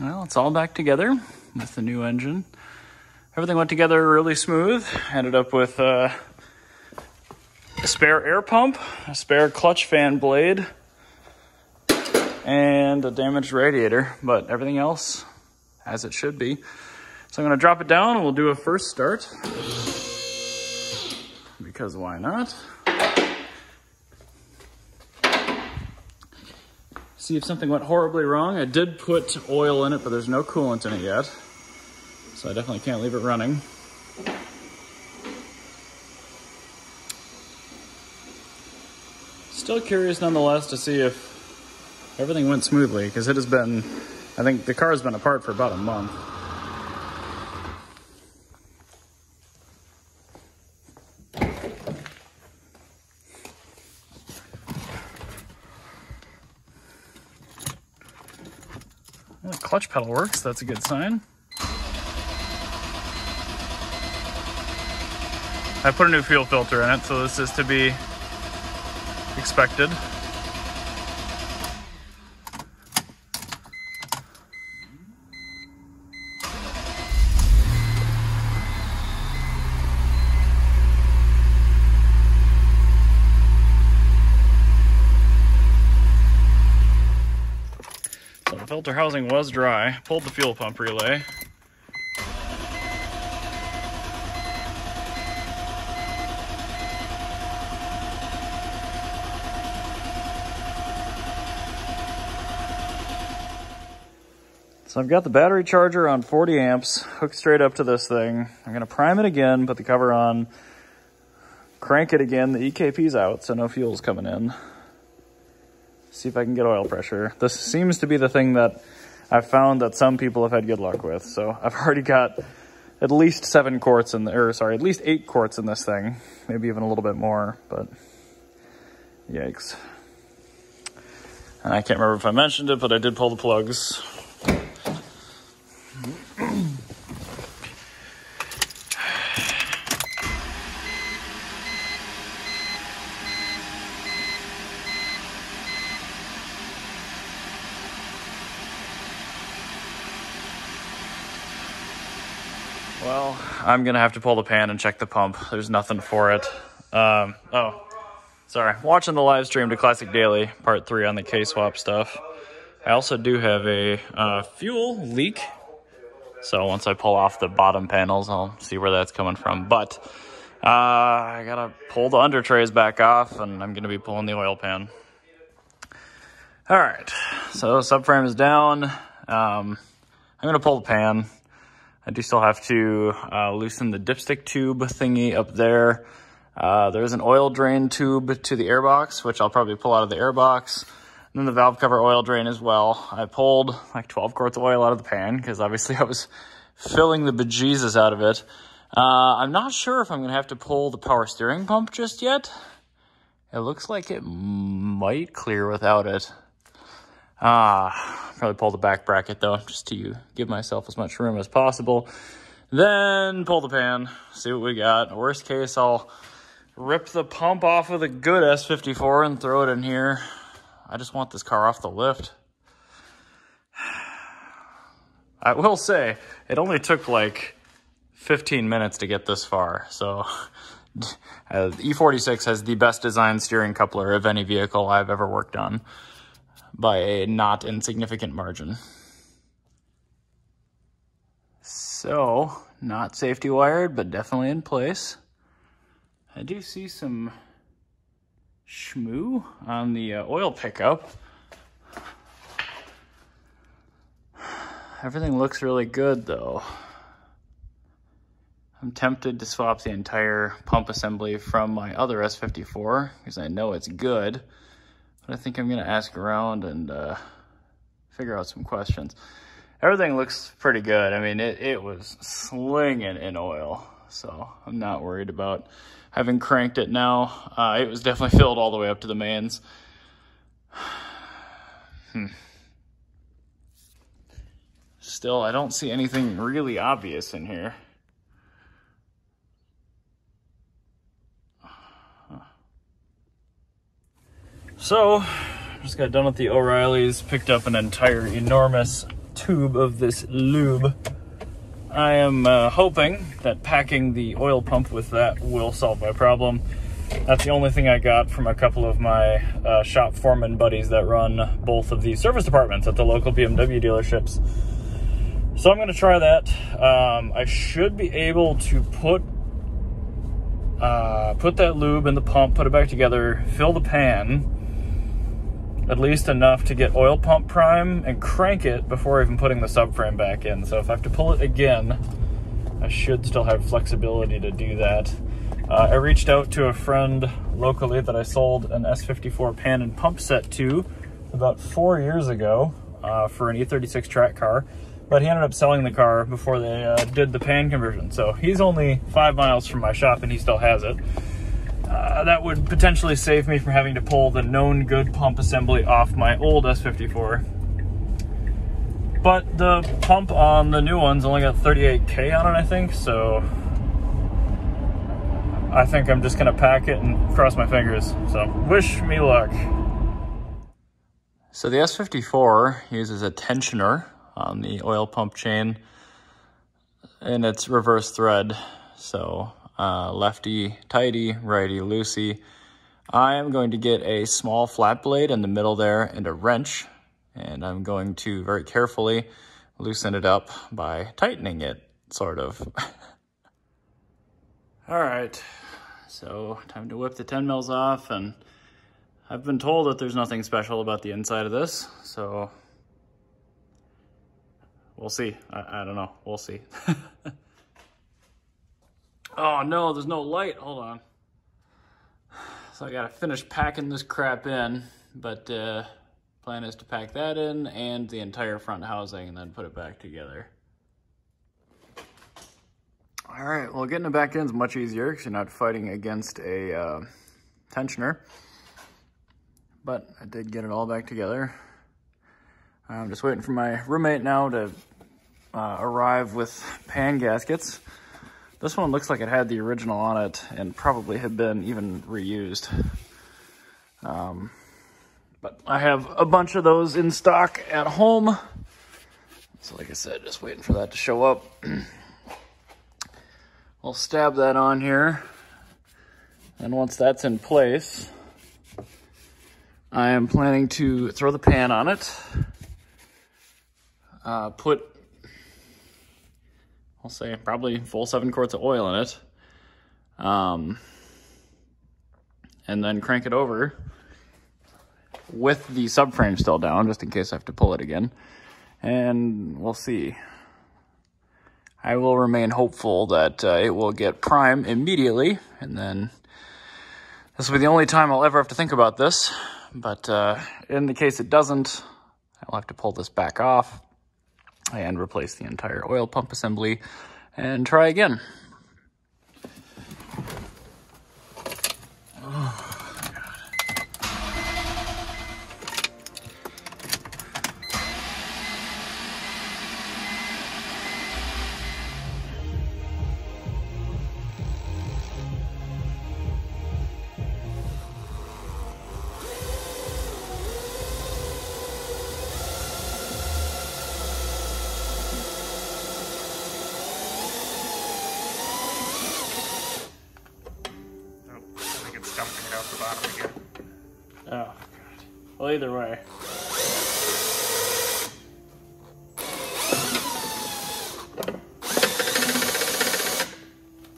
Well, it's all back together with the new engine. Everything went together really smooth. Ended up with uh, a spare air pump, a spare clutch fan blade, and a damaged radiator, but everything else as it should be. So I'm gonna drop it down and we'll do a first start. Because why not? See if something went horribly wrong. I did put oil in it, but there's no coolant in it yet. So I definitely can't leave it running. Still curious nonetheless to see if everything went smoothly, because it has been, I think the car has been apart for about a month. Clutch pedal works, that's a good sign. I put a new fuel filter in it, so this is to be expected. Filter housing was dry. Pulled the fuel pump relay. So I've got the battery charger on 40 amps hooked straight up to this thing. I'm gonna prime it again, put the cover on, crank it again. The EKP's out, so no fuel's coming in see if I can get oil pressure. This seems to be the thing that I've found that some people have had good luck with. So I've already got at least seven quarts in the, or sorry, at least eight quarts in this thing, maybe even a little bit more, but yikes. And I can't remember if I mentioned it, but I did pull the plugs. Well, I'm gonna have to pull the pan and check the pump. There's nothing for it. Um, oh, sorry. Watching the live stream to Classic Daily, part three on the K-swap stuff. I also do have a uh, fuel leak. So once I pull off the bottom panels, I'll see where that's coming from. But uh, I gotta pull the under trays back off and I'm gonna be pulling the oil pan. All right, so subframe is down. Um, I'm gonna pull the pan. I do still have to uh, loosen the dipstick tube thingy up there. Uh, there's an oil drain tube to the airbox, which I'll probably pull out of the airbox. And then the valve cover oil drain as well. I pulled like 12 quarts of oil out of the pan because obviously I was filling the bejesus out of it. Uh, I'm not sure if I'm going to have to pull the power steering pump just yet. It looks like it might clear without it. Ah, probably pull the back bracket though, just to give myself as much room as possible. Then pull the pan, see what we got. Worst case, I'll rip the pump off of the good S54 and throw it in here. I just want this car off the lift. I will say, it only took like 15 minutes to get this far, so uh, E46 has the best designed steering coupler of any vehicle I've ever worked on by a not insignificant margin. So, not safety wired, but definitely in place. I do see some shmoo on the uh, oil pickup. Everything looks really good though. I'm tempted to swap the entire pump assembly from my other S54 because I know it's good. But I think I'm going to ask around and uh, figure out some questions. Everything looks pretty good. I mean, it, it was slinging in oil, so I'm not worried about having cranked it now. Uh, it was definitely filled all the way up to the mains. hmm. Still, I don't see anything really obvious in here. So, just got done with the O'Reillys, picked up an entire enormous tube of this lube. I am uh, hoping that packing the oil pump with that will solve my problem. That's the only thing I got from a couple of my uh, shop foreman buddies that run both of the service departments at the local BMW dealerships. So I'm going to try that. Um, I should be able to put uh, put that lube in the pump, put it back together, fill the pan, at least enough to get oil pump prime and crank it before even putting the subframe back in. So if I have to pull it again, I should still have flexibility to do that. Uh, I reached out to a friend locally that I sold an S54 pan and pump set to about four years ago uh, for an E36 track car, but he ended up selling the car before they uh, did the pan conversion. So he's only five miles from my shop and he still has it. Uh, that would potentially save me from having to pull the known good pump assembly off my old S54. But the pump on the new one's only got 38K on it, I think, so I think I'm just gonna pack it and cross my fingers. So wish me luck. So the S54 uses a tensioner on the oil pump chain and it's reverse thread. So uh, lefty tighty, righty loosey. I am going to get a small flat blade in the middle there and a wrench, and I'm going to very carefully loosen it up by tightening it, sort of. All right, so time to whip the 10 mils off, and I've been told that there's nothing special about the inside of this, so we'll see. I, I don't know, we'll see. Oh no, there's no light. Hold on. So I gotta finish packing this crap in, but uh, plan is to pack that in and the entire front housing and then put it back together. All right, well getting it back in is much easier because you're not fighting against a uh, tensioner. But I did get it all back together. I'm just waiting for my roommate now to uh, arrive with pan gaskets. This one looks like it had the original on it and probably had been even reused. Um, but I have a bunch of those in stock at home. So like I said, just waiting for that to show up. I'll stab that on here. And once that's in place, I am planning to throw the pan on it, uh, put I'll say probably full seven quarts of oil in it. Um, and then crank it over with the subframe still down, just in case I have to pull it again. And we'll see. I will remain hopeful that uh, it will get prime immediately, and then this will be the only time I'll ever have to think about this. But uh, in the case it doesn't, I'll have to pull this back off and replace the entire oil pump assembly and try again. Either way.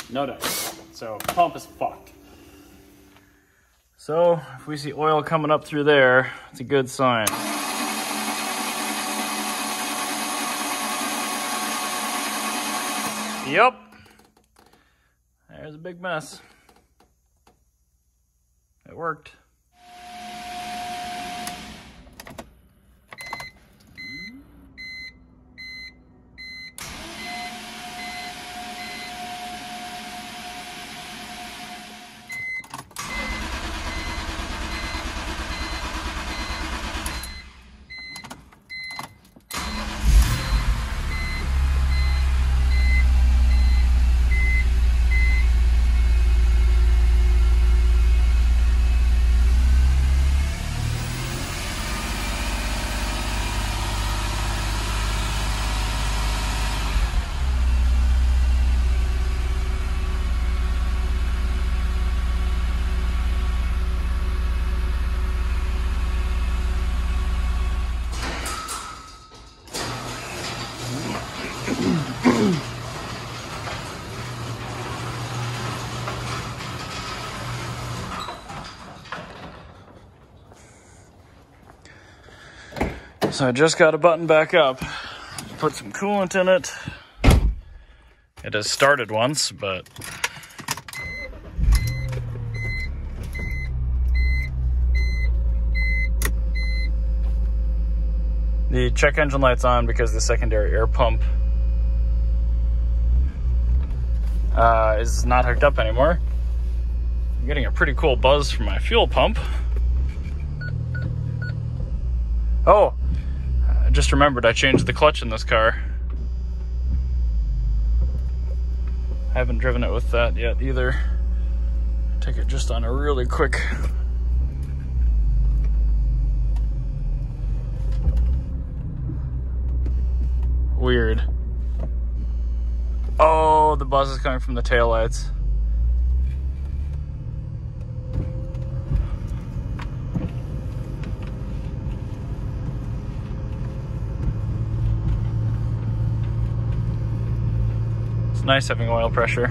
No dice. So, pump is fucked. So, if we see oil coming up through there, it's a good sign. Yep. There's a big mess. It worked. So I just got a button back up. Put some coolant in it. It has started once, but the check engine light's on because the secondary air pump uh, is not hooked up anymore. I'm getting a pretty cool buzz from my fuel pump. Oh, I just remembered I changed the clutch in this car. I haven't driven it with that yet either. Take it just on a really quick weird. Oh, the buzz is coming from the taillights. It's nice having oil pressure.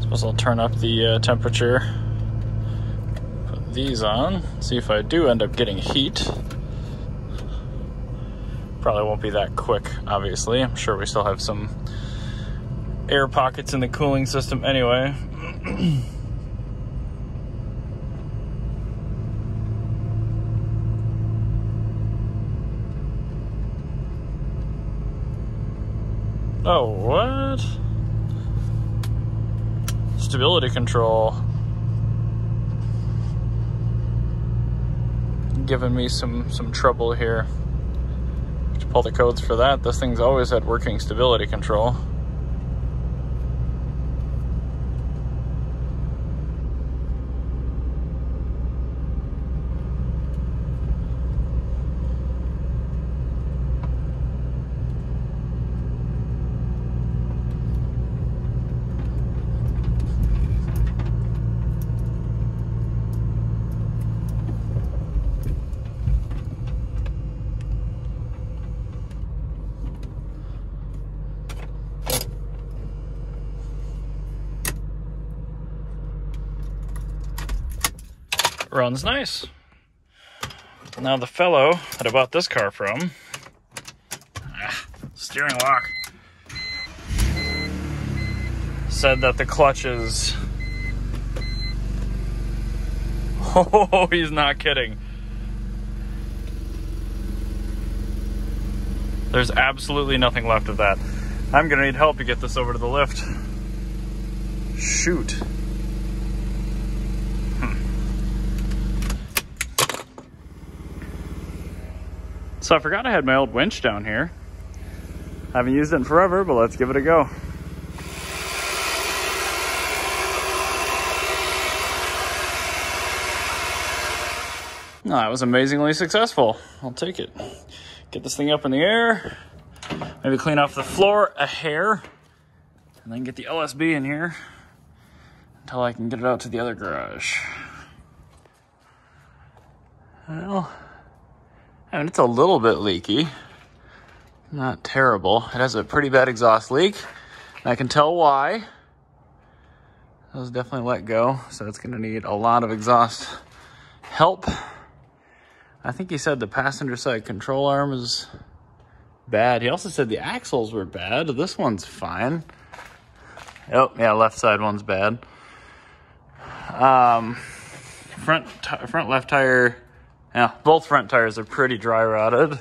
Suppose I'll turn up the uh, temperature. These on. See if I do end up getting heat. Probably won't be that quick, obviously. I'm sure we still have some air pockets in the cooling system anyway. oh, what? Stability control. Giving me some, some trouble here. To pull the codes for that, this thing's always had working stability control. Runs nice. Now the fellow that I bought this car from, ah, steering lock, said that the clutch is, oh, he's not kidding. There's absolutely nothing left of that. I'm gonna need help to get this over to the lift. Shoot. So I forgot I had my old winch down here. I haven't used it in forever, but let's give it a go. No, that was amazingly successful. I'll take it. Get this thing up in the air. Maybe clean off the floor a hair. And then get the LSB in here until I can get it out to the other garage. Well, and it's a little bit leaky. Not terrible. It has a pretty bad exhaust leak. I can tell why. That was definitely let go, so it's gonna need a lot of exhaust help. I think he said the passenger side control arm is bad. He also said the axles were bad. This one's fine. Oh, yeah, left side one's bad. Um, front front left tire yeah, both front tires are pretty dry rotted.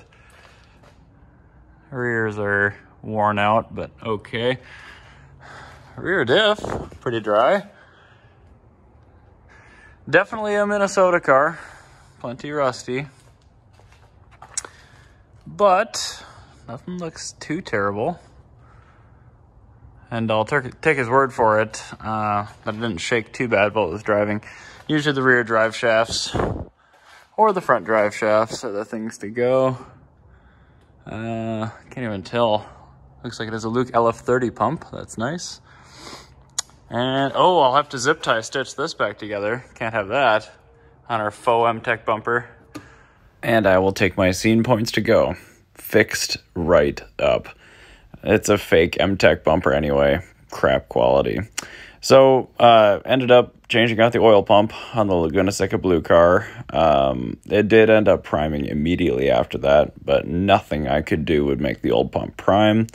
Rears are worn out, but okay. Rear diff, pretty dry. Definitely a Minnesota car. Plenty rusty. But nothing looks too terrible. And I'll take his word for it uh, that it didn't shake too bad while it was driving. Usually the rear drive shafts or the front drive shafts are the things to go. Uh, can't even tell. Looks like it has a LuK LF30 pump. That's nice. And, oh, I'll have to zip tie stitch this back together. Can't have that on our faux M-Tech bumper. And I will take my scene points to go. Fixed right up. It's a fake M-Tech bumper anyway. Crap quality. So, uh, ended up changing out the oil pump on the Laguna Seca Blue car. Um, it did end up priming immediately after that, but nothing I could do would make the old pump prime.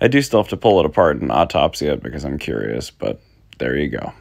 I do still have to pull it apart and autopsy it because I'm curious, but there you go.